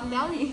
con béo gì